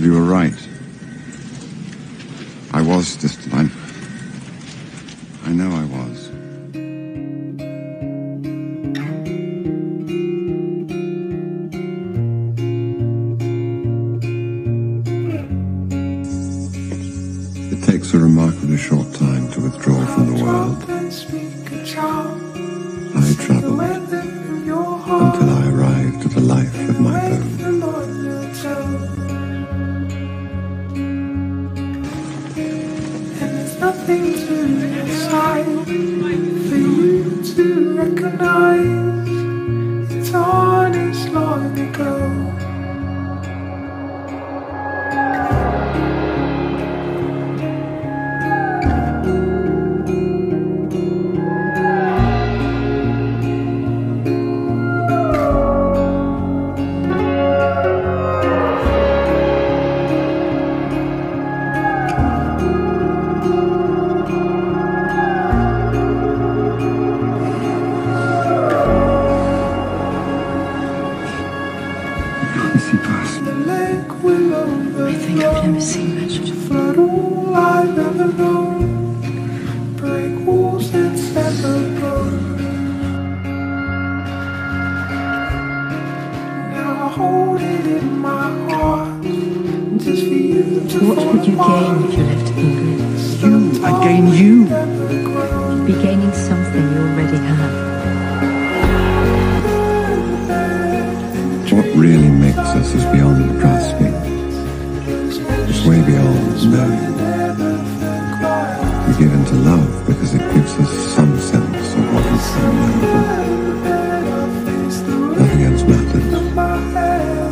You were right. I was distant. I, I know I was. It takes a remarkably short time nothing to decide for you to recognize. Never seen much. Flood. Break walls that. Now I hold it in my heart. Just What would you gain if you left England? You, I'd gain you. You'd be gaining something you already have. What really makes us is beyond is married. We give in to love because it gives us some sense of what is unbearable. Nothing else matters. Not at.